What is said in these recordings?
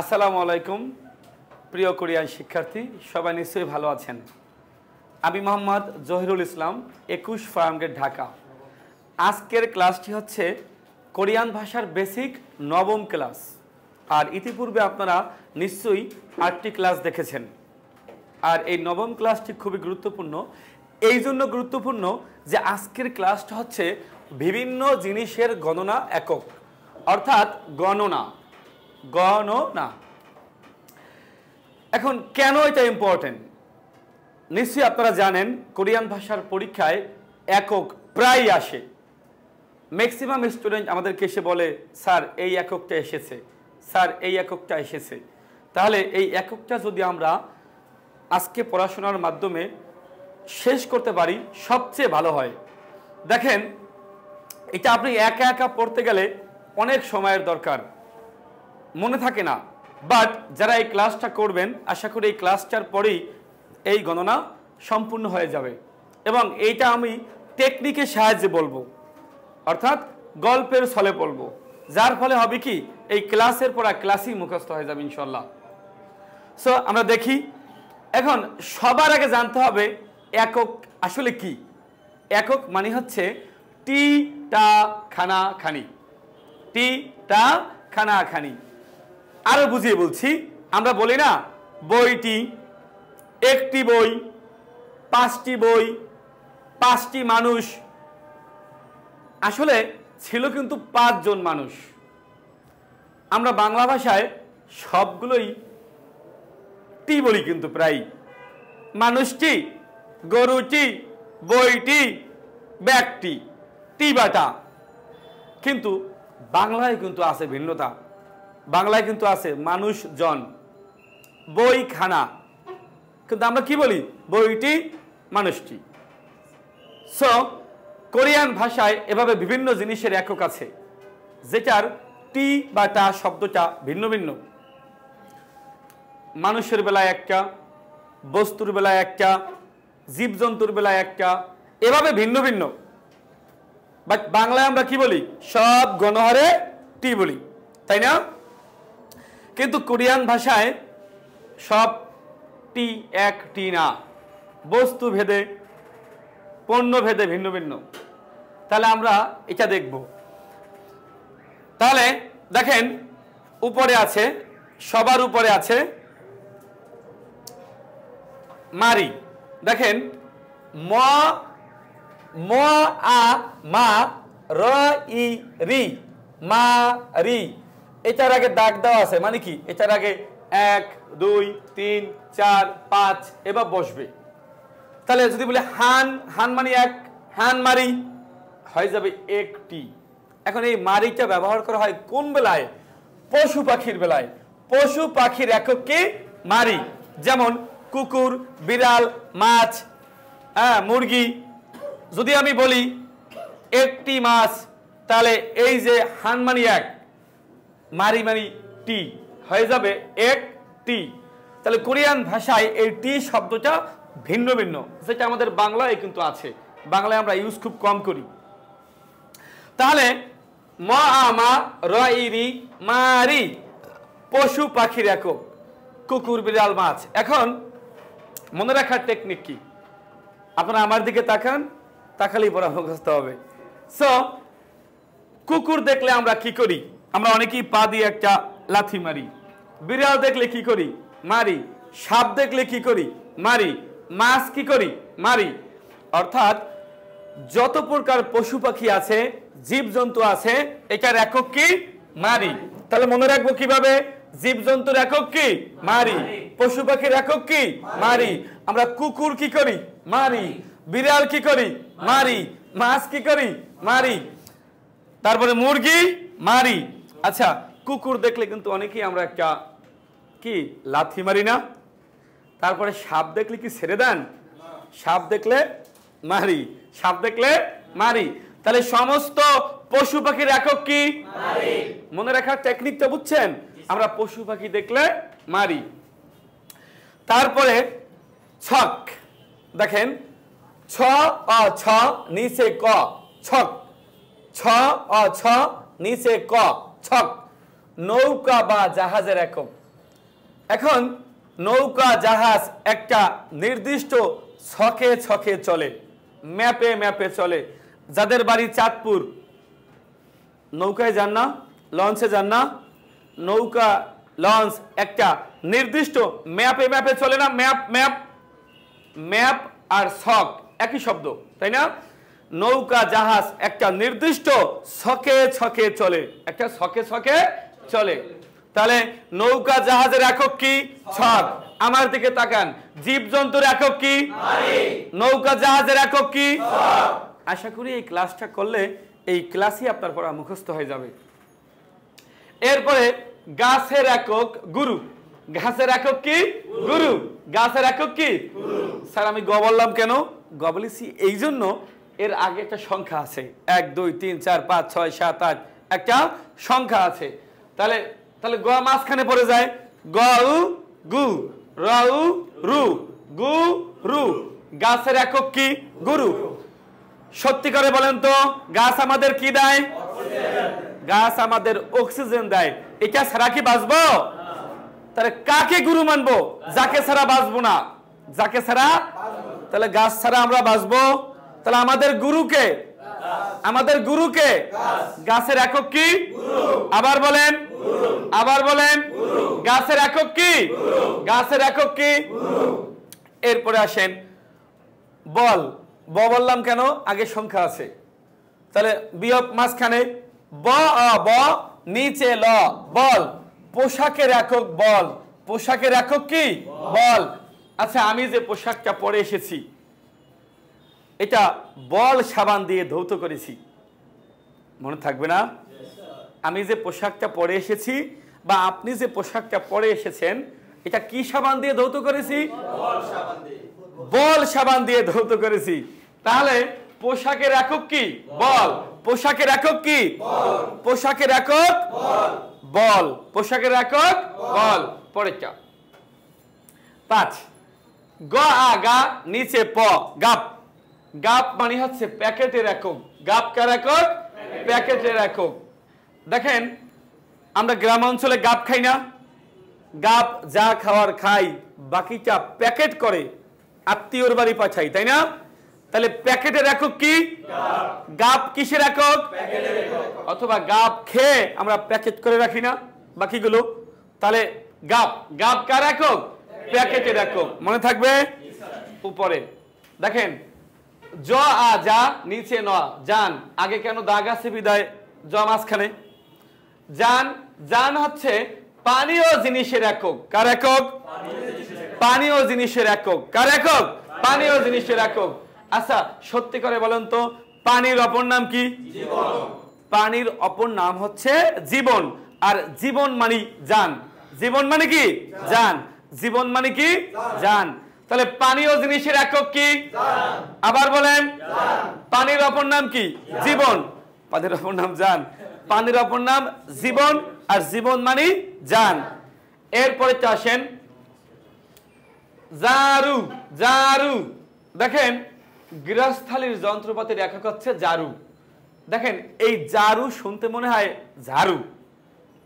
আসসালামু আলাইকুম, প্রিয় কোরিয়ান শিক্ষার্থী, সবাই নিশ্চয়ই ভালো আছেন। আমি মোহাম্মদ জহিরুল ইসলাম, একুশ ফার্মগেট, ঢাকা। আজকের ক্লাসটি হচ্ছে কোরিয়ান ভাষার বেসিক নবম ক্লাস। আর ইতিপূর্বে আপনারা নিশ্চয়ই আটটি ক্লাস দেখেছেন। আর এই নবম ক্লাসটি খুবই গুরুত্বপূর্ণ। এই জন্য গুরুত্বপূর্ণ যে আজকের ক্লাসটা হচ্ছে বিভিন্ন জিনিসের গণনা একক, অর্থাৎ গণনা। গণনা এখন কেন এটা ইম্পর্টেন্ট নিশ্চয়ই আপনারা জানেন, কোরিয়ান ভাষার পরীক্ষায় একক প্রায় আসে। ম্যাক্সিমাম স্টুডেন্ট আমাদেরকে এসে বলে, স্যার, এই এককটা এসেছে। স্যার, এই এককটা এসেছে। তাহলে এই এককটা যদি আমরা আজকে পড়াশোনার মাধ্যমে শেষ করতে পারি, সবচেয়ে ভালো হয়। দেখেন, এটা আপনি একা একা পড়তে গেলে অনেক সময়ের দরকার। মনে থাকে না। বাট যারা এই ক্লাসটা করবেন, আশা করি এই ক্লাসটার পরেই এই গণনা সম্পূর্ণ হয়ে যাবে। এবং এইটা আমি টেকনিকের সাহায্যে বলব। অর্থাৎ গল্পের ছলে বলব। যার ফলে হবে কি, এই ক্লাসের পর ক্লাসই মুখস্থ হয়ে যাবে ইনশাল্লাহ সো আমরা দেখি, এখন সবার আগে জানতে হবে একক আসলে কি? একক মানে হচ্ছে টি টা খানা খানি টি টা খানা খানি আরও বুঝিয়ে বলছি, আমরা বলি না, বইটি একটি বই, পাঁচটি বই, পাঁচটি মানুষ। আসলে ছিল কিন্তু পাঁচজন মানুষ। আমরা বাংলা ভাষায় সবগুলোই টি বলি কিন্তু প্রায়। মানুষটি, গরুটি, বইটি ব্যাগটি টি বাটা। কিন্তু বাংলায় কিন্তু আছে ভিন্নতা। বাংলায় কিন্তু আছে মানুষজন। বইখানা। কিন্তু আমরা কি বলি? বইটি মানুষটি। সো কোরিয়ান ভাষায় এভাবে বিভিন্ন জিনিসের একক আছে, যেটার টি বা টা শব্দটা ভিন্ন ভিন্ন। মানুষের বেলায় একটা, বস্তুর বেলায় একটা, জীবজন্তুর বেলায় একটা, এভাবে ভিন্ন ভিন্ন। বাট বাংলায় আমরা কি বলি? সব গণহারে টি বলি, তাই না? কিন্তু কোরিয়ান ভাষায় সব টি এক টি না। বস্তু ভেদে, পণ্য ভেদে ভিন্ন ভিন্ন। তাহলে আমরা এটা দেখব। তাহলে দেখেন, উপরে আছে, সবার উপরে আছে মারি। দেখেন, ম ম, আ, মা, র, ই, রি। মা, রি। এটার আগে দাগ দেওয়া আছে মানে কি? এটার আগে এক, দুই, তিন, চার, পাঁচ, এবার বসবে। তাহলে যদি বলে হান হান মানে এক, হান মারি, হয়ে যাবে একটি। এখন এই মারিটা ব্যবহার করা হয় কোন বেলায়? পশু পাখির বেলায়। পশু পাখির একক মারি, যেমন কুকুর, বিড়াল, মাছ হ্যাঁ মুরগি। যদি আমি বলি একটি মাছ, তাহলে এই যে হান মানি এক মারি মারি টি। হয়ে যাবে এক টি। তাহলে কোরিয়ান ভাষায় এই টি শব্দটা ভিন্ন ভিন্ন। যেটা আমাদের বাংলায় কিন্তু আছে। বাংলায় আমরা ইউজ খুব কম করি। তাহলে, ম আমা রি মারি। পশু পাখির একক। কুকুর, বিড়াল, মাছ। এখন মনে রাখার টেকনিক কি? আপনারা আমার দিকে তাকান, তাকালেই মুখস্থ হবে। সো কুকুর দেখলে আমরা কি করি? আমরা অনেকেই পা দিয়ে একটা লাথি মারি। বিড়াল দেখলে কি করি? মারি। সাপ দেখলে কি করি? মারি। মাছ কি করি? মারি। অর্থাৎ যত প্রকার পশু পাখি আছে, জীবজন্তু আছে, এটার একক কি? মারি। তাহলে মনে রাখব কীভাবে? জীবজন্তুর একক কি? মারি। পশু পাখির একক কি? মারি। আমরা কুকুর কি করি? মারি। বিড়াল কি করি? মারি। মাছ কি করি? মারি। তারপরে মুরগি? মারি। আচ্ছা কুকুর দেখলে কিন্তু অনেকেই আমরা একটা কি লাথি মারি না? তারপরে সাপ দেখলে কি ছেড়ে দেন? সাপ দেখলে মারি। সাপ দেখলে মারি। তাহলে সমস্ত পশু পাখির একক কি? মনে রাখার টেকনিকটা বুঝছেন? আমরা পশু পাখি দেখলে মারি। তারপরে ছক। দেখেন ছ অ ছ নিচে ক ছক। ছ অ ছ নিচে ক। ছক, নৌকা বা জাহাজের একক। এখন নৌকা, জাহাজ একটা নির্দিষ্ট ছকে ছকে চলে, ম্যাপে ম্যাপে চলে। যাদের বাড়ি চাঁদপুর, নৌকায় যান না, লঞ্চে যান না। নৌকা, লঞ্চ একটা নির্দিষ্ট ম্যাপে ম্যাপে চলে না, ম্যাপ ম্যাপ ম্যাপ আর ছক, একই শব্দ, তাই না? নৌকা, জাহাজ একটা নির্দিষ্ট ছকে ছকে চলে। একটা ছকে ছকে চলে। তাহলে নৌকা, জাহাজের একক কি? ছক। আমার দিকে তাকান। জীবজন্তুর একক কি? নৌকা, জাহাজের একক কি? আশা করি এই ক্লাসটা করলে এই ক্লাসই আপনার পড়া মুখস্থ হয়ে যাবে। এরপরে গাছের একক গুরু। গাছের একক কি? গুরু। গাছের একক কি? স্যার, আমি গ বললাম কেন? গ বলেছি এই জন্য এর আগে একটা সংখ্যা আছে। এক, দুই, তিন, চার, পাঁচ, ছয়, সাত, আট। একটা সংখ্যা আছে। তাহলে তাহলে গ মাঝখানে পড়ে যায়। গ, উ, গু, র, উ, রু, গু, রু। গাছের একক কি? গুরু। সত্যি করে বলেন তো, গাছ আমাদের কি দেয়? গাছ আমাদের অক্সিজেন দেয়। এটা ছাড়া কি বাঁচবো? তাহলে কাকে গুরু মানবো? যাকে ছাড়া বাঁচবো না। যাকে ছাড়া? তাহলে গাছ ছাড়া আমরা বাঁচবো? তাহলে আমাদের গুরুকে আমাদের গুরুকে গাছের একক কি? আবার বলেন আবার বলেন, গাছের একক কি? গাছের একক কি? এরপরে আসেন, বল, ব বললাম কেন? আগে সংখ্যা আছে। তাহলে বিয়োগ মাঝখানে ব অ ব, নিচে ল, বল। পোশাকের একক বল। পোশাকের একক কি? বল। আচ্ছা আমি যে পোশাকটা পরে এসেছি এটা বল সাবান দিয়ে ধৌত করেছি। মনে থাকবে না? আমি যে পোশাকটা পরে এসেছি বা আপনি যে পোশাকটা পরে এসেছেন, এটা কি সাবান দিয়ে ধৌত করেছি? বল সাবান দিয়ে ধৌত করেছি। তাহলে পোশাকের একক কি? বল। পোশাকের একক কি? পোশাকের একক? বল। পোশাকের একক? বল। পরেরটা। পাঁচ। গ, আ, গা, নিচে, প, গাপ। গাপ মানে হচ্ছে প্যাকেটের একক। গাপ কার একক প্যাকেটের একক। দেখেন, আমরা গ্রাম অঞ্চলে গাপ খাই না। গাপ যা খাওয়ার খাই, বাকিটা প্যাকেট করে আত্মীয়র বাড়ি পাঠাই, তাই না? তাহলে প্যাকেটের একক কি? গাপ কিসের একক? অথবা গাপ খেয়ে আমরা প্যাকেট করে রাখি না, বাকিগুলো? তাহলে গাপ গাপ কার একক? প্যাকেটের একক। মনে থাকবে? উপরে। দেখেন জ আ যা নিচে ন যান। আগে কেন দাগ আছে বিদায়? জ মাঝখানে। যান যান হচ্ছে পানীয় জিনিসের একক। কার একক? পানীয় জিনিসের একক। কার একক? পানীয় জিনিসের একক। আচ্ছা সত্যি করে বলেন তো পানির অপর নাম কি? পানির অপর নাম হচ্ছে জীবন। আর জীবন মানে যান। জীবন মানে কি? যান। জীবন মানে কি? জান তাহলে পানীয় জিনিসের একক কি? আবার বলেন। পানির অপর নাম কি? জীবন। পানির অপর নাম জান। পানির অপর নাম জীবন আর জীবন মানে জান। এরপরে তো আসেন। জারু জারু। দেখেন গৃহস্থালির যন্ত্রপাতির একক হচ্ছে জারু। দেখেন এই জারু শুনতে মনে হয় ঝাড়ু।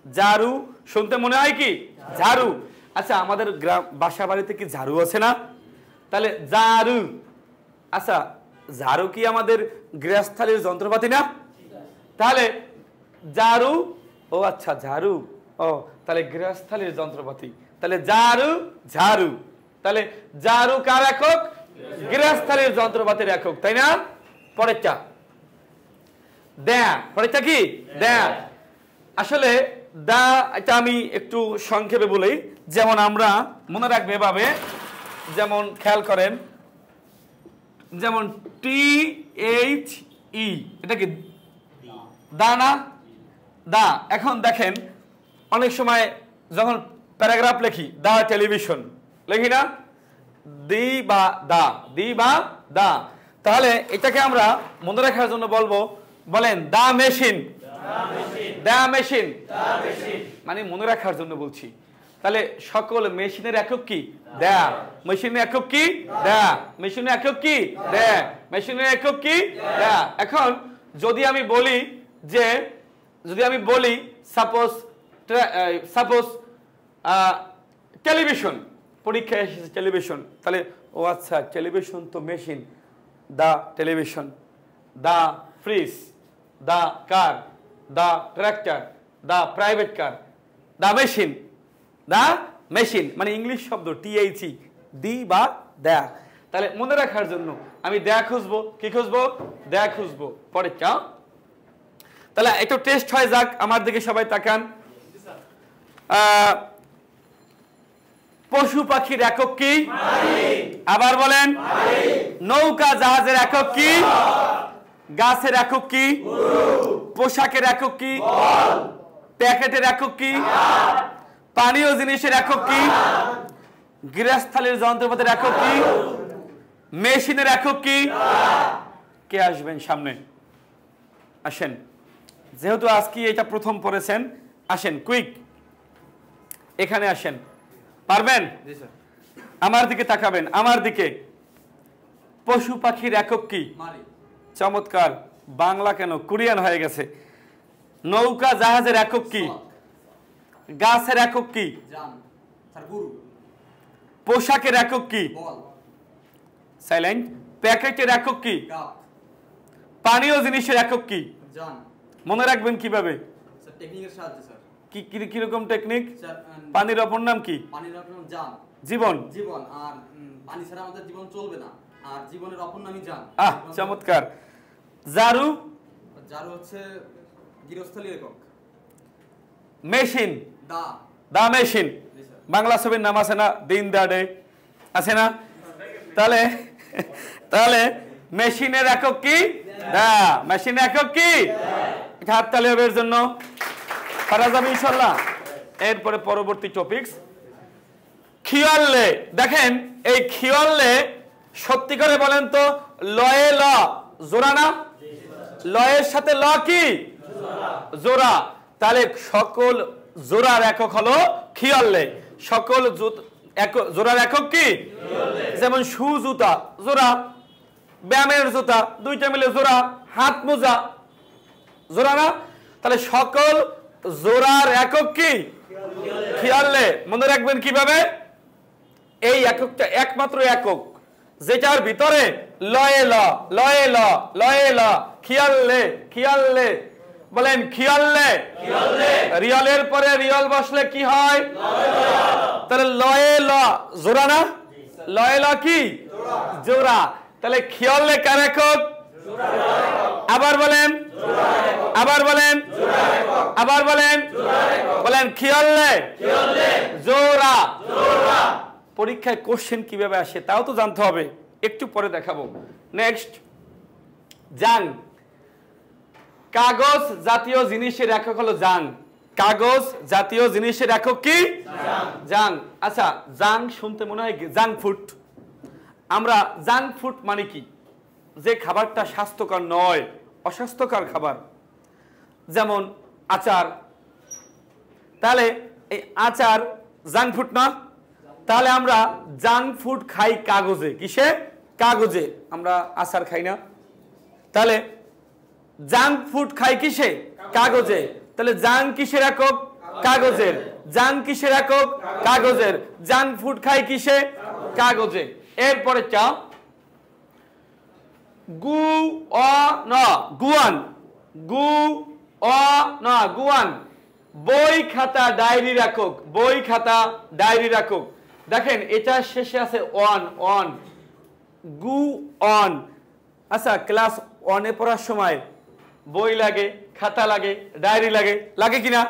জারু শুনতে মনে হয় কি? ঝাড়ু। আচ্ছা আমাদের গ্রাম বাসা বাড়িতে কি ঝাড়ু আছে না? তাহলে ঝাড়ু। আচ্ছা ঝাড়ু কি আমাদের গৃহস্থালির যন্ত্রপাতি না? তাহলে ঝাড়ু, ও আচ্ছা ঝাড়ু। ও, তাহলে গৃহস্থালির যন্ত্রপাতি। তাহলে ঝাড়ু ঝাড়ু। তাহলে ঝাড়ু কার একক? গৃহস্থালির যন্ত্রপাতির একক, তাই না? পরেরটা। দেয়া পরেরটা কি? দেয়া আসলে দা, এটা আমি একটু সংক্ষেপে বলি। যেমন আমরা মনে রাখবে এভাবে যেমন খেয়াল করেন যেমন টি এইচ ই এটা কি? দা না? দা। এখন দেখেন অনেক সময় যখন প্যারাগ্রাফ লিখি দা টেলিভিশন লিখি না? দি বা দা। দি বা দা। তাহলে এটাকে আমরা মনে রাখার জন্য বলব বলেন দা মেশিন। The machine. মানে মনে রাখার জন্য বলছি। তাহলে সকল মেশিনের একক কি? দা। মেশিনের একক কি? দা। মেশিনের একক কি? দা। মেশিনের একক কি? দা। এখন যদি আমি বলি যে, যদি আমি বলি সাপোজ সাপোজ টেলিভিশন পরীক্ষায় এসেছে টেলিভিশন তাহলে, ও আচ্ছা টেলিভিশন তো machine the television the fridge the car the tractor the private car the machine the machine মানে ইংলিশ শব্দ টিএইচি দি বা দেয়া। তাহলে মনে রাখার জন্য আমি দেয়া খুঁজবো, কি খুঁজবো? দেয়া খুঁজবো। পরে চাও তাহলে একটু টেস্ট হয় যাক, আমার দিকে সবাই তাকান। পশু পাখির একক কি? আবার বলেন। নৌকা জাহাজের একক কি? গাছের একক কি? পোশাকের একক কি? প্যাকেটের একক কি? পানীয় জিনিসের একক কি? গৃহস্থালির যন্ত্রপাতির একক কি? মেশিনের একক কি? কে আসবেন সামনে? আসেন। যেহেতু আজকে এটা প্রথম পড়েছেন আসেন কুইক। এখানে আসেন। পারবেন? আমার দিকে তাকাবেন। আমার দিকে। পশু পাখির একক কি? চমৎকার। বাংলা কেন? কোরিয়ান হয়ে গেছে। নৌকা জাহাজের একক কি? গাছের একক কি? পোশাকের একক কি? বল। সাইলেন্ট প্যাকেটের একক কি? পানীয় জিনিসের একক কি? মনে রাখবেন কীভাবে? কি কীরকম টেকনিক পানির অপর নাম কি? জীবন। জীবন আর পানি ছাড়া আমাদের জীবন চলবে না। আর জীবনের অপর নামই জান আহ চমৎকার। জারু যার হচ্ছে গৃহস্থলী একক। Machine. The. The machine. Bangla ছবির নাম আছে না? দিন দা ডে। আছে না? তাহলে তাহলে মেশিনের একক কি? দা। মেশিনের একক কি? একটা হাততালি হবে এর জন্য। পারা যাবে ইনশাল্লাহ। এরপরে পরবর্তী টপিকস খিয়াল্লে দেখেন এই খিয়াল্লে সত্যি করে বলেন তো লয়ে ল জোড়া না? লয়ের সাথে ল কি? জোড়া। তাহলে সকল জোড়ার একক হলো খিয়াল্লে। সকল জোড়ার একক কি? যেমন শু জুতা জোড়া। ব্যায়ামের জুতা দুইটা মিলে জোড়া। হাত মোজা। জোড়া না? তাহলে সকল জোড়ার একক কি? খিয়াল্লে। মনে রাখবেন কীভাবে? এই এককটা একমাত্র একক যেটার ভিতরে লয়ে ল লয়ে ল লয়ে ল খিয়াল্লে খিয়াল্লে। বলেন খিয়াল্লে। রিয়ালের পরে রিয়াল বসলে কি হয়? তাহলে লয়ে ল জোড়া না? লয়ে ল কি? জোড়া। তাহলে খিয়াল্লে কার একক? আবার বলেন। আবার বলেন। আবার বলেন। বলেন খিয়াল্লে। জোড়া। পরীক্ষায় কোশ্চেন কীভাবে আসে তাও তো জানতে হবে। একটু পরে দেখাবো। নেক্সট জাং। কাগজ জাতীয় জিনিসের একক হলো জাং। কাগজ জাতীয় জিনিসের একক কি? জাং। আচ্ছা জাং শুনতে মনে হয় জাং ফুড। আমরা জাং ফুড মানে কি? যে খাবারটা স্বাস্থ্যকর নয় অস্বাস্থ্যকর খাবার। যেমন আচার। তাহলে এই আচার জাঙ্ক ফুড না? তাহলে আমরা জাঙ্ক ফুড খাই কাগজে। কিসে? কাগজে। আমরা আচার খাই না। তাহলে জাঙ্ক ফুড খাই কিসে? কাগজে। তাহলে জাঙ্ক কিসের একক কাগজের। জাঙ্ক কিসের একক কাগজের। জাঙ্ক ফুড খাই কিসে? কাগজে। এরপরে চা। গু, অ, ন। গুয়ান। গু, অ, ন। গুয়ান। বই খাতা ডায়েরি রাখক। বই খাতা ডায়েরি রাখক। দেখেন, এটা শেষে আছে অন অন গু, অন। আচ্ছা ক্লাস অনে পড়ার সময় বই লাগে, খাতা লাগে, ডায়েরি লাগে। লাগে কিনা?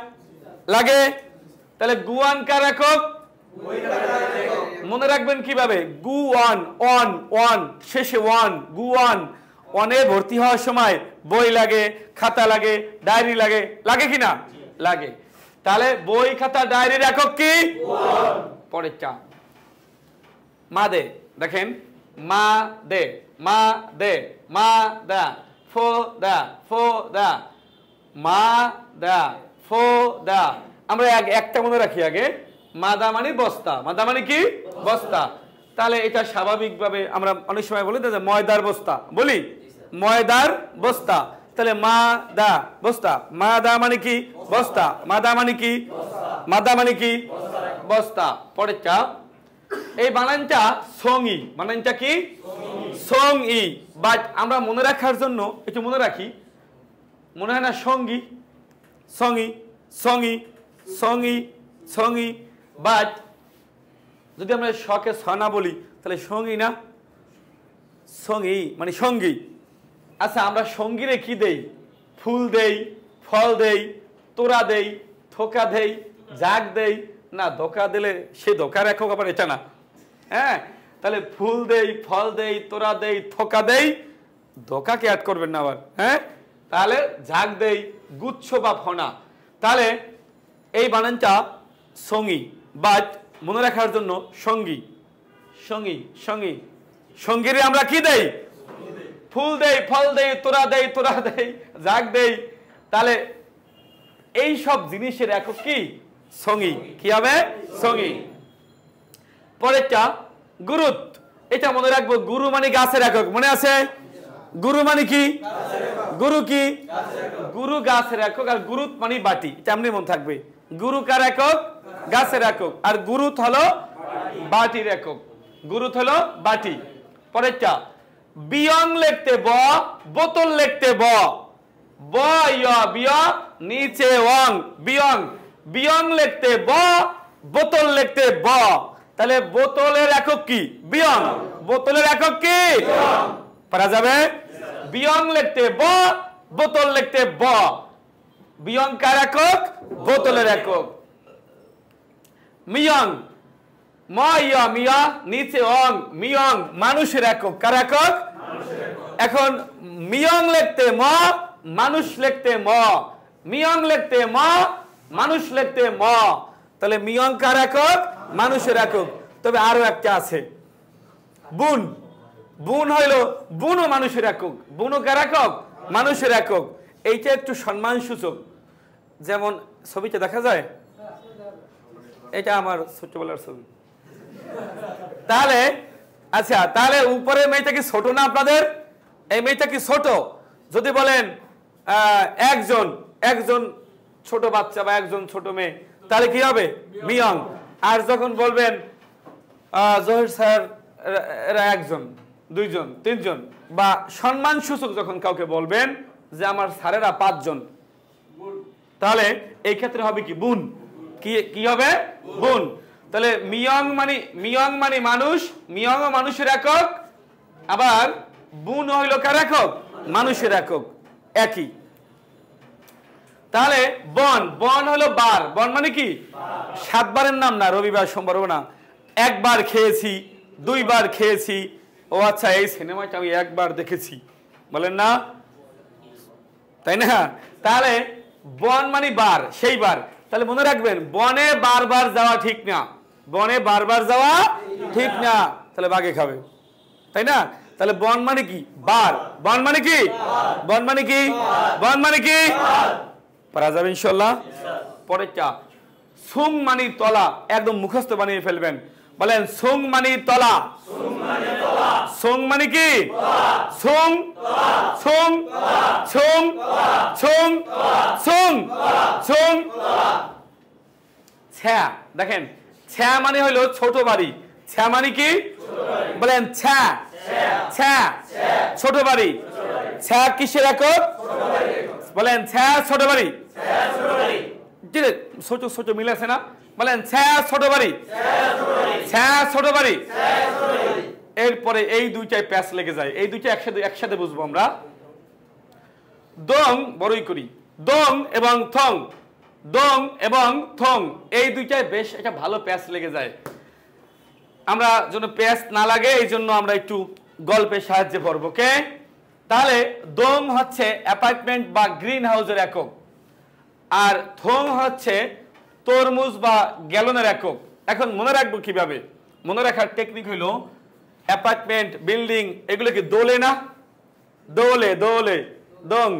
লাগে। তাহলে গুয়ান কার একক? মনে রাখবেন কীভাবে? গু ওয়ান অন ওয়ান শেষে ওয়ান গু ওয়ান অনে ভর্তি হওয়ার সময় বই লাগে, খাতা লাগে, ডায়েরি লাগে। লাগে কিনা? লাগে। তাহলে বই, খাতা, ডায়েরির একক কি? পরেরটা। মা দে। দেখেন। মা দে। মা দে। মা দা। ফো দা ফো দা মা দা ফো দা আমরা এক- একটা মনে রাখি আগে মাদা মানে বস্তা। মাদা মানে কি? বস্তা। তাহলে এটা স্বাভাবিকভাবে আমরা অনেক সময় বলি যে ময়দার বস্তা। বলি? ময়দার বস্তা। তাহলে মা দা বস্তা। মা দা মানে কি? বস্তা। মাদা মানে কি? মাদা মানে কি? বস্তা। পরেরটা এই বানানটা সঙ্গী বানানটা কি? সঙ্গী বাট আমরা মনে রাখার জন্য, একটু মনে রাখি, মনে হয় না সঙ্গী সঙ্গী সঙ্গী সঙ্গী সঙ্গী বাট যদি আমরা শখে সনা বলি, তাহলে সঙ্গী না? সঙ্গী মানে সঙ্গী। আচ্ছা আমরা সঙ্গীরে কি দেই? ফুল দেই, ফল দেই তোরা দেই, থোকা দেই, জাগ দেই না, ধোকা দিলে সে ধোকা রেখো আবার এটা না। হ্যাঁ তাহলে ফুল দেই, ফল দেই, তোরা দেই, থোকা দেই, ধোকাকে অ্যাড করবেন না আবার হ্যাঁ? তাহলে ঝাঁক দেই, গুচ্ছ বা ফনা তাহলে এই বানানটা সঙ্গী বাট মনে রাখার জন্য সঙ্গী সঙ্গী সঙ্গী। সঙ্গীরে আমরা কি দেই? ফুল দেই, ফল দেই, তোরা দেই তোরা দেই জাগ দেই। তাহলে এই সব জিনিসের একক কি? সঙ্গী। কি হবে? সঙ্গী। পরেরটা, গুরুত। এটা মনে রাখব, গুরু মানে গাছের একক। মনে আছে? গুরু মানে কি? গুরু কি? গুরু গাছের একক, আর গুরুত মানে বাটি। এটা এমনি মনে থাকবে। গুরু কার একক? গাছের একক। আর গুরুত হলো বাটির একক। গুরুত হলো বাটি। পরেরটা, বিয়ং লিখতে ব, বোতল লিখতে ব। ব ইয় বিয়, নিচে ওং, বিয়ং। বিয়ং লিখতে ব, বোতল লিখতে ব। তাহলে বোতলের একক কি? বিয়ং বোতলের একক কি? পারা যাবে? বিয়ং লিখতে ব, বোতল লিখতে ব। বিয়ং কার একক? বোতলের একক। মিয়ং। ম ইয় মিয়া নিচে অং, মিয়ং, মানুষের একক। কার একক? এখন মিয়ং লিখতে ম, মানুষ লিখতে ম। মিয়ং লিখতে ম মানুষ লিখতে ম। তাহলে মিয়ং কার একক? মানুষের একক। তবে আরও একটা আছে। বুন। বুন হইল, বুনও মানুষের একক। বুনও কার একক? মানুষের একক। এইটা একটু সম্মান সূচক যেমন ছবিতে দেখা যায়? এটা আমার ছোটবেলার ছবি। তাহলে আচ্ছা তাহলে উপরে মেয়েটা কি ছোট না আপনাদের? এই মেয়েটা কি ছোট? যদি বলেন একজন একজন ছোট বাচ্চা বা একজন ছোট মেয়ে, তাহলে কি হবে? মিয়ং। আর যখন বলবেন জহির স্যার একজন, দুইজন, তিনজন, বা সম্মান সূচক যখন কাউকে বলবেন যে আমার স্যারেরা পাঁচজন, তাহলে এই ক্ষেত্রে হবে কি? বুন। কি কি হবে? বুন। তাহলে মিয়ং মানে মিয়ং মানে মানুষ, মিয়ং মানুষের একক, আবার বুন হইল কার একক? মানুষের একক। একই। তাহলে বন বন হলো বার। বন মানে কি? সাতবারের নাম না, রবিবার, সোমবার না। একবার খেয়েছি, দুইবার খেয়েছি। ও আচ্ছা এই সিনেমাটা আমি একবার দেখেছি। বলেন না? তাই না? তাহলে বন মানে বার, সেই বার। তাহলে মনে রাখবেন, বনে বারবার যাওয়া ঠিক না। বনে বারবার যাওয়া ঠিক না। তাহলে বাঘে খাবে। তাই না? তাহলে বন মানে কি? বার। বন মানে কি? বন মানে কি? বন মানে কি? পারা যাবে ইনশাল্লাহ পরেরটা সুং মানি তলা একদম মুখস্থ বানিয়ে ফেলবেন। বলেন সুং মানি তলা। সুং মানে কি? সুং সুং সুং সুং সুং সুং। ছ্যা দেখেন ছ্যা মানে হলো ছোট বাড়ি। ছ্যা মানে কি? বলেন ছ্যা ছ্যা ছোট বাড়ি। ছ্যা কিসের একক বলেন ছ্যা ছোট বাড়ি। জি রে, ছোট ছোট মিল আছে না বলেন ছ্যা ছোট বাড়ি ছোট বাড়ি এরপরে এই দুইটায় প্যাচ লেগে যায় এই দুইটা একসাথে একসাথে বুঝব আমরা দং বড়ই করি দং এবং থং দং এবং থং এই দুইটায় বেশ একটা ভালো প্যাচ লেগে যায় আমরা যেন প্যাচ না লাগে এই জন্য আমরা একটু গল্পের সাহায্যে পড়ব কে তাহলে দং হচ্ছে অ্যাপার্টমেন্ট বা গ্রিন হাউসের একক আর থং হচ্ছে তরমুজ বা গ্যালনের একক। এখন মনে রাখব কীভাবে? মনে রাখার টেকনিক হইল অ্যাপার্টমেন্ট বিল্ডিং এগুলো কি দোলে না, দোলে দোলে, দং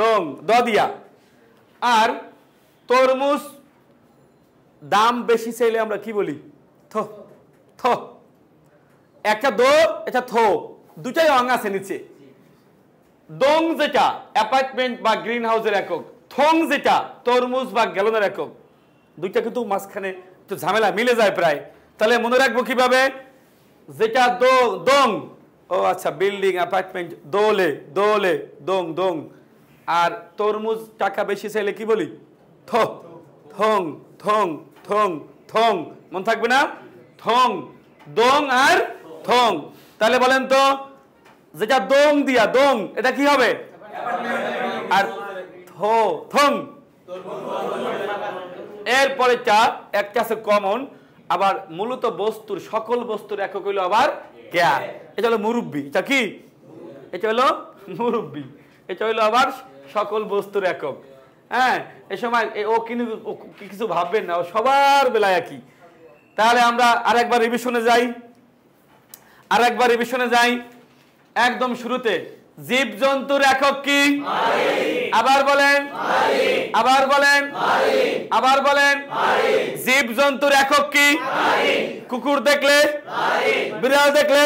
দং দিয়া। আর তরমুজ দাম বেশি চাইলে আমরা কি বলি? থ থ। একটা দো, একটা থো। দুটাই অং আছে নিচে। দং যেটা অ্যাপার্টমেন্ট বা গ্রিন হাউসের একক। থং যেটা, তরমুজ বা গ্যালনের একক, দুইটা কিন্তু মাঝখানে একটু ঝামেলা মিলে যায় প্রায়। তাহলে মনে রাখব কীভাবে? যেটা দো, দং, ও আচ্ছা বিল্ডিং, অ্যাপার্টমেন্ট, দোলে দোলে, দং দং। আর তরমুজ টাকা বেশি চাইলে কি বলি? থং থং থং থং। মন থাকবে না? থং, দং আর থং। তাহলে বলেন তো, যেটা দং দিয়া, দং, এটা কি হবে? আর থং। এরপরে চা একটা আছে কমন আবার মূলত বস্তুর, সকল বস্তুর একক হইল আবার ক্যা এটা হলো মুরব্বি, এটা কি? এটা হলো মুরব্বি, এটা হইল আবার সকল বস্তুর একক। হ্যাঁ এ সময় ও কিন্তু কিছু ভাববেন না, ও সবার বেলায় একই। তাহলে আমরা আরেকবার রিভিশনে যাই। আরেকবার রিভিশনে যাই। একদম শুরুতে। জীব জন্তুর একক কি? আবার বলেন। আবার বলেন। আবার বলেন। জীব জন্তুর একক কি? কুকুর দেখলে? বিড়াল দেখলে?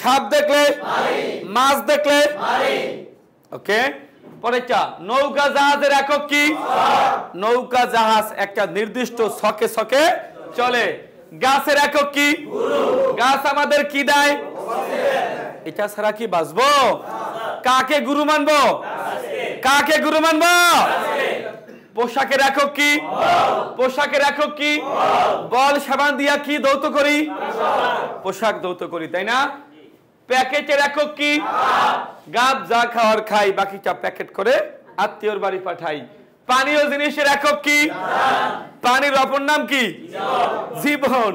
সাপ দেখলে? মাছ দেখলে? ওকে? পরেরটা, নৌকা জাহাজের একক কি? নৌকা জাহাজ একটা নির্দিষ্ট ছকে ছকে চলে। গাছের একক কি? গাছ আমাদের কি দেয়? এটা ছাড়া কি বাঁচবো? কাকে গুরু মানবো? কাকে গুরু মানবো? পোশাকের একক কি? পোশাকের একক কি? বল সাবান দিয়া কি দৌত করি? পোশাক দৌত করি, তাই না? প্যাকেটের একক কি? গাব যা খাওয়ার খাই, বাকিটা প্যাকেট করে আত্মীয়র বাড়ি পাঠাই। পানীয় জিনিসের একক কি? পানির অপর নাম কি? জীবন।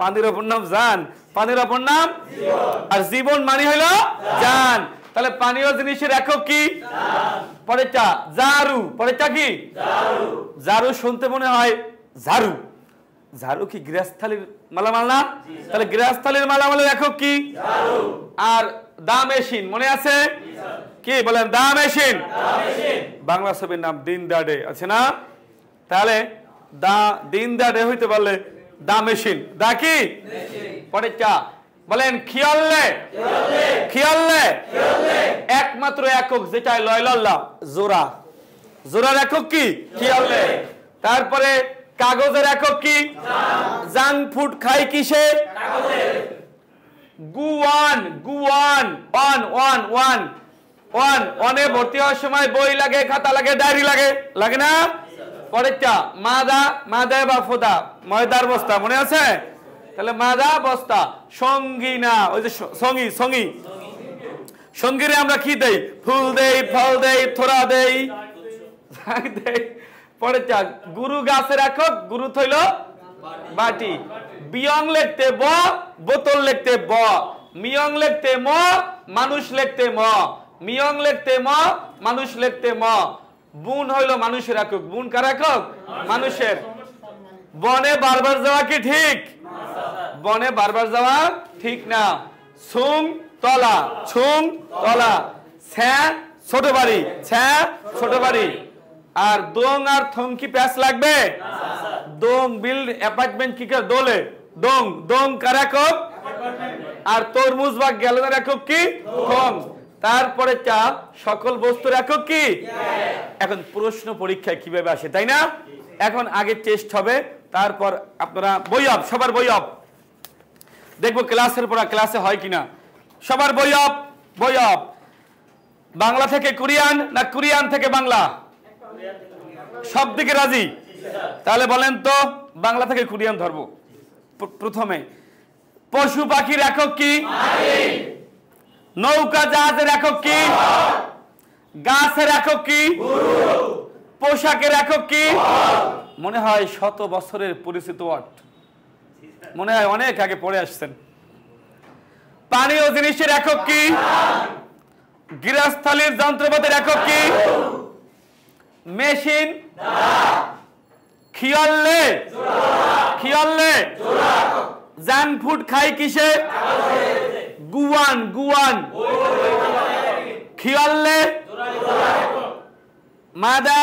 পানির অপর নাম জান। পানির অপর নাম? আর জীবন মানে হইল জান। তাহলে পানীয় জিনিসের একক কি? পরেরটা জারু। পরেরটা কি? জারু। শুনতে মনে হয় ঝাড়ু। ঝাড়ু কি গৃহস্থালির মালামাল না? তাহলে গৃহস্থালির মালামালের একক কি? আর দা মেশিন মনে আছে? কি বলেন দা মেশিন। বাংলা ছবির নাম দিন দাডে আছে না? তাহলে দা দিন দাডে হইতে পারলে দা মেশিন। দা কি? পরে চা। বলেন, খিয়াল্লে? খিয়াল্লে? একমাত্র একক যেটা লয়লাল্লাহ জোড়া। জোড়ার একক কি? খিয়াল্লে। তারপরে কাগজের একক কি? জাঙ্ক ফুড খাই কিসে? গু গুয়ান গুয়ান ওয়ান ওয়ান ওয়ান। ওয়ান, ওয়ানে ভর্তি হওয়ার সময় বই লাগে, খাতা লাগে, ডায়েরি লাগে। লাগে না? পরেরটা, মাদা মাদা বা ফোদা, ময়দার বস্তা, মনে আছে? তাহলে মাদা, বস্তা, সঙ্গী না, ওই যে সঙ্গী সঙ্গী। সঙ্গীরে আমরা কি দেই? ফুল দেই, ফল দেই, থোড়া দেই ঝাঁক দেই। পরে চা গুরু গাছের একক গুরু থইল বাটি বিয়ং লিখতে ব, বোতল লিখতে ব। মিয়ং লিখতে ম, মানুষ লিখতে ম। মিয়ং লিখতে ম, মানুষ লিখতে ম। বুন হইল মানুষের একক। বুন কার একক? মানুষের। বনে বারবার যাওয়া কি ঠিক? বনে বারবার যাওয়া ঠিক না। ছুং তলা ছুং তলা। ছ্যা ছোট বাড়ি, ছ্যা ছোট বাড়ি। আর দোং আর থং কি প্যাস লাগবে? দোং বিল্ড অ্যাপার্টমেন্ট কি করে? দোলে। দোং দোং কার একক? আর তরমুজ বা গ্যালনের একক কি? থং। তারপরে চা সকল বস্তুর একক কি? এখন প্রশ্ন পরীক্ষায় কীভাবে আসে তাই না? এখন আগে টেস্ট হবে তারপর আপনারা বই অফ সবার বই অফ দেখব ক্লাসের পর ক্লাসে হয় কিনা। সবার বই অফ বই অফ বাংলা থেকে কোরিয়ান না কোরিয়ান থেকে বাংলা? সব দিকে রাজি? তাহলে বলেন তো বাংলা থেকে কোরিয়ান ধরবো। প্র- প্রথমে। পশু পাখির একক কি? নৌকা জাহাজের একক কি? গাছের একক কি? পোশাকের একক কি? মনে হয় শত বছরের পরিচিত ওয়ার্ড। মনে হয় অনেক আগে পড়ে আসছেন। পানীয় জিনিসের একক কি? গৃহস্থালির যন্ত্রপাতির একক কি? মেশিন? খিয়াল্লে? খিয়াল্লে? জান ফুড খাই কিসে? গুয়ান গুয়ান। খিয়াল্লে মাদা?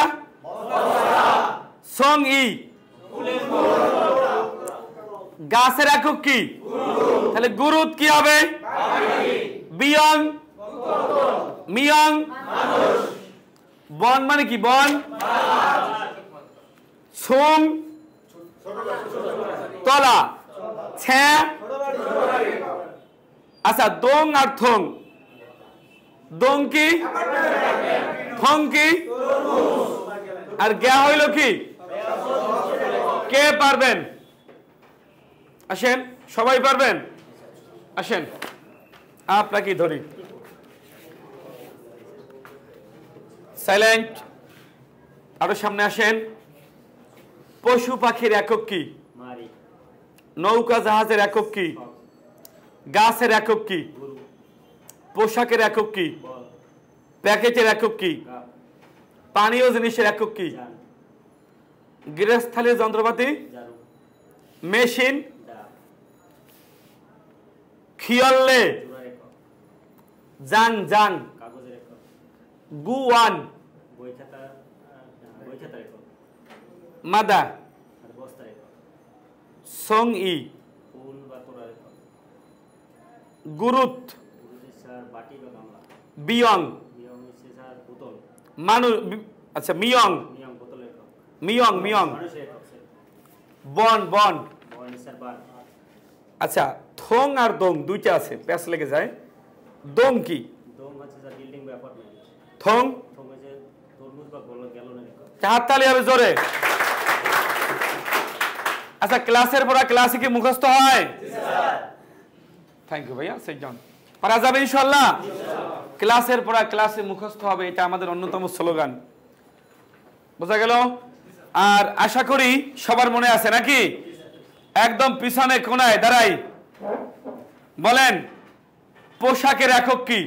সং ই গাছের একক কি? তাহলে গুরুত কি হবে? বিয়ং মিয়ং বন মানে কি? বন। সুং তলা। ছ্যা আচ্ছা দোং আর থং। দোং কি? থং কি? আর জ্ঞা হইল কি? কে পারবেন? আসেন সবাই পারবেন? আসেন। আপনাকে ধরি। সাইলেন্ট। আরও সামনে আসেন। পশু পাখির একক কি? নৌকা জাহাজের একক কি? গাছের একক কি? পোশাকের একক কি? বল প্যাকেজের একক কি? পানীয় জিনিসের একক কি? জান গৃহস্থালীর যন্ত্রপাতি? মেশিন? খিয়ল্লে? জাং জাং। গুয়ান? মাদা? সং ই ফুল বা তোড়ার একক গুরুত। বিয়ং। নিয়ম হচ্ছে স্যার বোতল মানু আচ্ছা মিয়ং। মিয়ং মিয়ং। বন বন। আচ্ছা থং আর দং দুইটা আছে প্যাস লেগে যায়। দং কি? থং? হাততালি হবে জোরে। আচ্ছা ক্লাসের পড়া ক্লাসে কি মুখস্থ হয়? থ্যাংক ইউ ভাইয়া সেই জন পারা যাবে ইনশাল্লাহ ক্লাসের পড়া ক্লাসে মুখস্থ হবে এটা আমাদের অন্যতম স্লোগান। বোঝা গেল? আর আশা করি সবার মনে আছে নাকি? একদম পিছনে কোনায় দাঁড়াই। বলেন পোশাকের একক কি?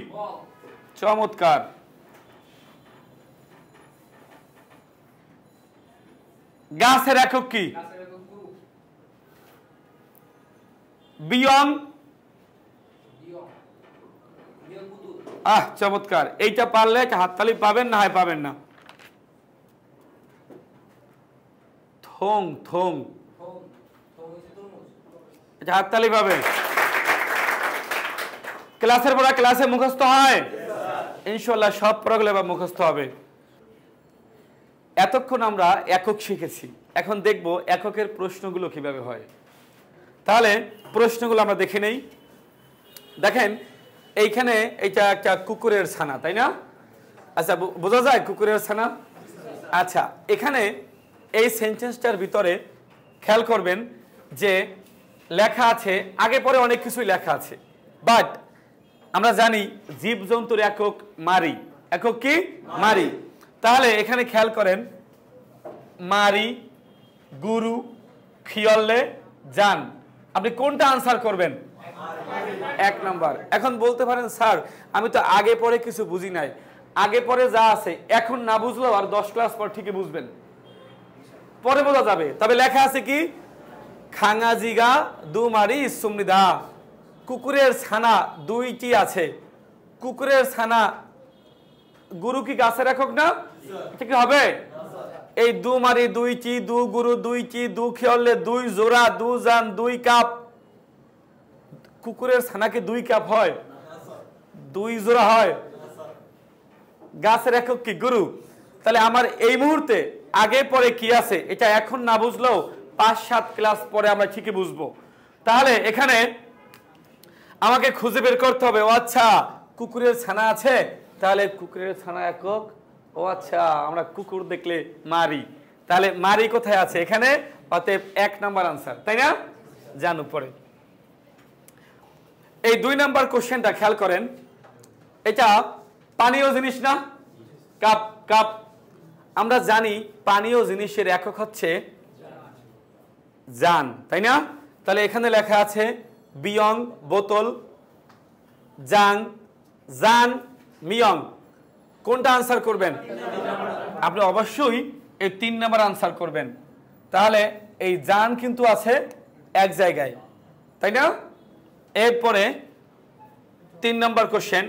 চমৎকার। গাছের একক কি? বিয়ং আহ, চমৎকার। এইটা পারলে হাততালি পাবেন না হয় পাবেন না? থং থং। এটা হাততালি পাবে ক্লাসের পড়া ক্লাসে মুখস্থ হয়? ইনশাল্লাহ সব এবার মুখস্থ হবে। এতক্ষণ আমরা একক শিখেছি। এখন দেখব এককের প্রশ্নগুলো কীভাবে হয়। তাহলে প্রশ্নগুলো আমরা দেখে নেই। দেখেন এইখানে এটা একটা কুকুরের ছানা, তাই না? আচ্ছা বোঝা যায় কুকুরের ছানা? আচ্ছা এখানে এই সেন্টেন্সটার ভিতরে খেয়াল করবেন যে লেখা আছে, আগে পরে অনেক কিছুই লেখা আছে বাট আমরা জানি জীবজন্তুর একক মারি। একক কি? মারি। তাহলে এখানে খেয়াল করেন, মারি, গুরু খিয়ল্লে যান আপনি কোনটা আনসার করবেন? এক নাম্বার। এখন বলতে পারেন, স্যার, আমি তো আগে পরে কিছু বুঝি নাই। আগে পরে যা আছে, এখন না বুঝলেও আর দশ ক্লাস পর ঠিকই বুঝবেন। পরে বোঝা যাবে। তবে লেখা আছে কি? খাঙাজিগা দুমারি সুমৃদা কুকুরের ছানা দুইটি আছে। কুকুরের ছানা গুরু কি গাছের একক না? এটা কি হবে? এই দু মারি দুই চি দু গুরু দুইটি, দু খেয়লে দুই জোড়া, দু জান, দুই কাপ কুকুরের ছানাকে দুই কাপ হয়, দুই জোড়া হয়। গাছের একক কি? গুরু, তাহলে আমার এই মুহূর্তে আগে পরে কি আছে? এটা এখন না বুঝলেও পাঁচ, সাত ক্লাস পরে আমরা ঠিকই বুঝব। তাহলে এখানে আমাকে খুঁজে বের করতে হবে। ও আচ্ছা কুকুরের ছানা আছে? তাহলে কুকুরের ছানা একক। ও আচ্ছা আমরা কুকুর দেখলে মারি। তাহলে মারি কোথায় আছে? এখানে? অতএব এক নাম্বার আনসার তাই না? যান উপরে এই দুই নাম্বার কোশ্চেনটা খেয়াল করেন। এটা পানীয় জিনিস না? Cup cup. আমরা জানি পানীয় জিনিসের একক হচ্ছে জান, তাই না? তাহলে এখানে লেখা আছে বিয়ং, বোতল, জাং, জান, মিয়ং। কোনটা আনসার করবেন? আপনি অবশ্যই এই তিন নাম্বার আনসার করবেন। তাহলে এই জান কিন্তু আছে এক জায়গায়, তাই না? এরপরে তিন নম্বর কোশ্চেন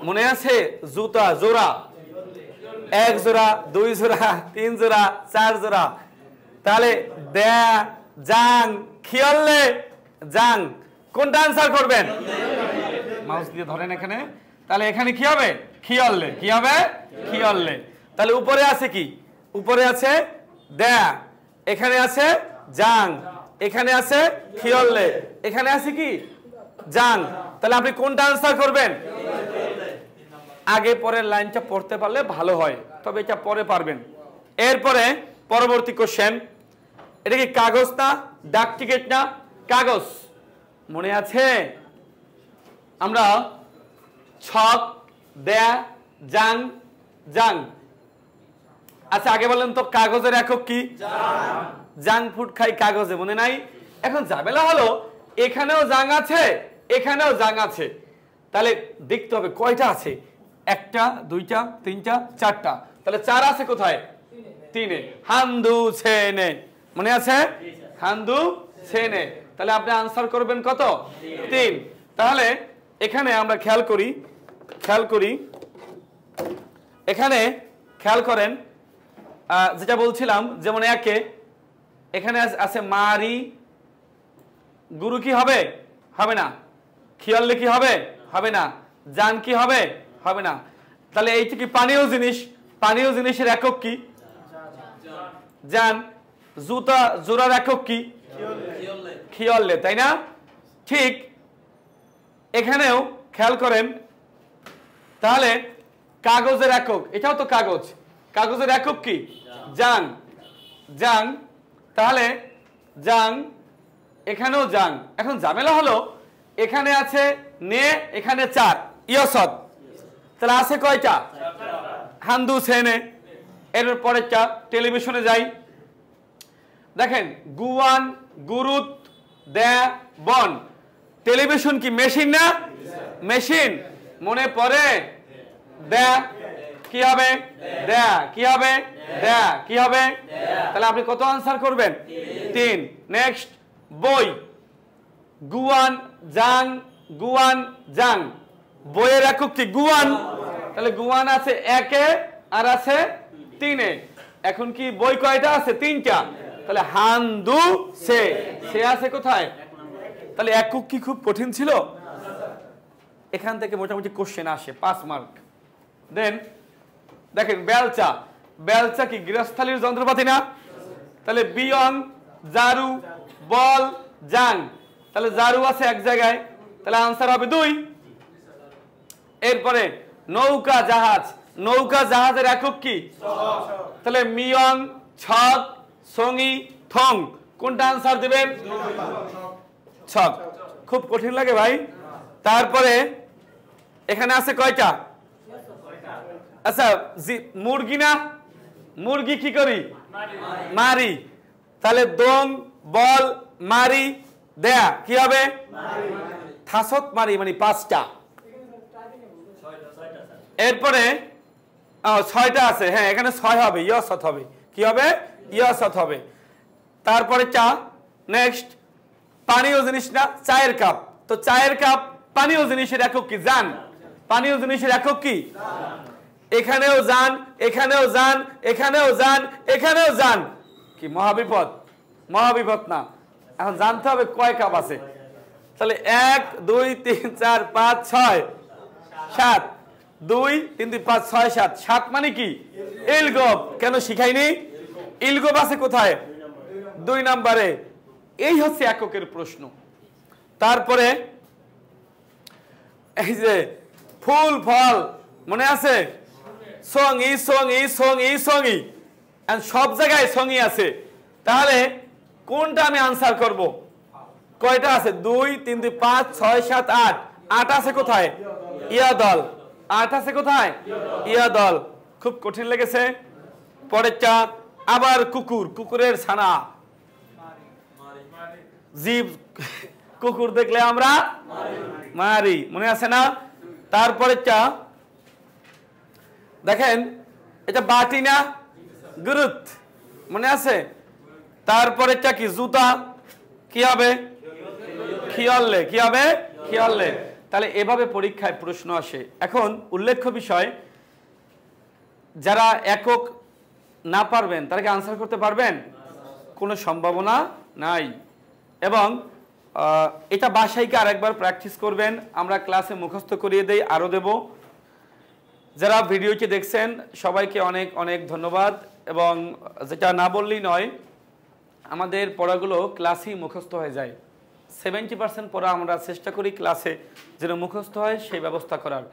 মনে আছে জুতা জোড়া? এক জোড়া, দুই জোড়া, তিন জোড়া, চার জোড়া? তাহলে দ্যা জাং, খিয়ল্লে, জাং, কোনটা আনসার করবেন? মাউস দিয়ে ধরেন এখানে। তাহলে এখানে কি হবে? খিয়ল্লে। কি হবে? খিয়ল্লে। তাহলে উপরে আছে কি? উপরে আছে দ্যা এখানে আছে জাং। এখানে আছে খিয়ল্লে এখানে আছে কি? জাং তাহলে আপনি কোনটা আনসার করবেন? আগে পরের লাইনটা পড়তে পারলে ভালো হয়, তবে এটা পরে পারবেন। এরপরে পরবর্তী কোশ্চেন এটা কি কাগজ না? ডাক টিকিট না? কাগজ। মনে আছে? আমরা ছক, দেয়া, জাং জাং। আচ্ছা আগে বলেন তো, কাগজের একক কি? জাঙ্ক ফুড খাই কাগজে, মনে নাই? এখন ঝামেলা হলো, এখানেও জাং আছে, এখানেও জাং আছে। তাহলে দেখতে হবে কয়টা আছে? একটা, দুইটা, তিনটা, চারটা। তাহলে চার আছে কোথায়? তিনে। হান্দু ছেনে। মনে আছে? হান্দু ছেনে। তাহলে আপনি আনসার করবেন কত? তিন। তাহলে এখানে আমরা খেয়াল করি খেয়াল করি। এখানে খেয়াল করেন যেটা বলছিলাম, যেমন একে, এখানে আছে মারি। গুরু কি হবে? হবে না। খিয়াল্লে কি হবে? হবে না। জান কি হবে? হবে না। তাহলে এইটা কি পানীয় জিনিস? পানীয় জিনিসের একক কি? জান। জুতা, জোড়ার একক কি? খিয়ল্লে তাই না? ঠিক। এখানেও খেয়াল করেন। তাহলে কাগজের একক। এটাও তো কাগজ। কাগজের একক কি? জাং। জাং, তাহলে জাং, এখানেও জাং। এখন ঝামেলা হলো, এখানে আছে নে, এখানে চার। ইয়সদ। তাহলে আছে কয়টা? হান্দু সেনে। এর পরেরটা টেলিভিশনে যাই। দেখেন, গুয়ান, গুরুত দে বন। টেলিভিশন কি মেশিন না? মেশিন। মনে পড়ে? দে কি হবে? দে কি হবে? দে কি হবে? তাহলে আপনি কত আনসার করবেন? তিন। নেক্সট বই। গুয়ান জাং গুয়ান জাং। বইয়ের একক কি? গুয়ান। তাহলে গুয়ান আছে একে আর আছে তিনে। এখন কি বই কয়টা আছে? তিনটা। তাহলে হান্দু সে। সে আছে কোথায়? তাহলে একক কি খুব কঠিন ছিল? এখান থেকে মোটামুটি কোশ্চেন আসে পাঁচ মার্ক দেন দেখেন, বেলচা। বেলচা কি গৃহস্থালির যন্ত্রপাতি না? তাহলে বিয়ং, জারু, বল, জাং। তাহলে জারু আছে এক জায়গায়। তাহলে আনসার হবে দুই। এরপরে, নৌকা, জাহাজ। নৌকা, জাহাজের একক কি? তাহলে মিয়ং, ছক, সঙ্গি, থং। কোনটা আনসার দিবেন? ছক। খুব কঠিন লাগে ভাই। তারপরে, এখানে আছে কয়টা? আচ্ছা মুরগি না? মুরগি কি করি? মারি। তাহলে দং বল, মারি, দেয়া, কি হবে? থাসত মারি মানে পাঁচটা। এরপরে ছয়টা আছে হ্যাঁ এখানে ছয় হবে, ইয়সত হবে। কি হবে? ইয়সত হবে। তারপরে চা, নেক্সট, পানীয় জিনিস না, চায়ের কাপ। তো চায়ের কাপ পানীয় জিনিসের একক কি? জান। পানীয় জিনিসের একক কি? এখানেও যান এখানেও যান এখানেও যান এখানেও যান। কি মহাবিপদ? মহাবিপদ না। এখন জানতে হবে কয় কাপ আছে। তাহলে এক, দুই, তিন, চার, পাঁচ, ছয়। সাত। দুই, তিন, দুই, পাঁচ, ছয়, সাত। সাত মানে কি? ইলগব। কেন শিখাইনি? ইলগব আছে কোথায়? দুই নাম্বারে। এই হচ্ছে এককের প্রশ্ন। তারপরে এই যে ফুল, ফল মনে আছে? সং ই সং ই সং ই সং ই And সব জায়গায় সঙ্গী আছে। তাহলে কোনটা আমি আনসার করব? কয়টা আছে? দুই, তিন, দুই, পাঁচ, ছয়, সাত, আট। আট আছে কোথায়? ইয়া দল আট আছে কোথায়? ইয়া দল খুব কঠিন লেগেছে। পরেরটা, আবার কুকুর। কুকুরের ছানা। জীব কুকুর দেখলে আমরা মারি। মনে আছে না? তারপরেরটা দেখেন, এটা বাটি না, গুরুত। মনে আছে? তারপরেরটা কি, জুতা? কি হবে? খিয়াললে। কি হবে? খিয়াললে। তাহলে এভাবে পরীক্ষায় প্রশ্ন আসে। এখন উল্লেখ্য বিষয়, যারা একক না পারবেন, তারা কি আনসার করতে পারবেন? কোনো সম্ভাবনা নাই। এবং এটা বাসাইকে আরেকবার প্র্যাকটিস করবেন? আমরা ক্লাসে মুখস্থ করিয়ে দেই আরও দেব। যারা ভিডিওটি দেখছেন, সবাইকে অনেক অনেক ধন্যবাদ। এবং যেটা না বললেই নয়, আমাদের পড়াগুলো ক্লাসেই মুখস্থ হয়ে যায়। সেভেন্টি পার্সেন্ট পড়া আমরা চেষ্টা করি ক্লাসে যেন মুখস্থ হয় সেই ব্যবস্থা করার।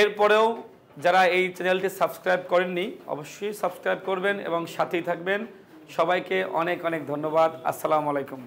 এরপরেও যারা এই চ্যানেলটি সাবস্ক্রাইব করেননি, অবশ্যই সাবস্ক্রাইব করবেন এবং সাথেই থাকবেন। সবাইকে অনেক অনেক ধন্যবাদ। আসসালামু আলাইকুম।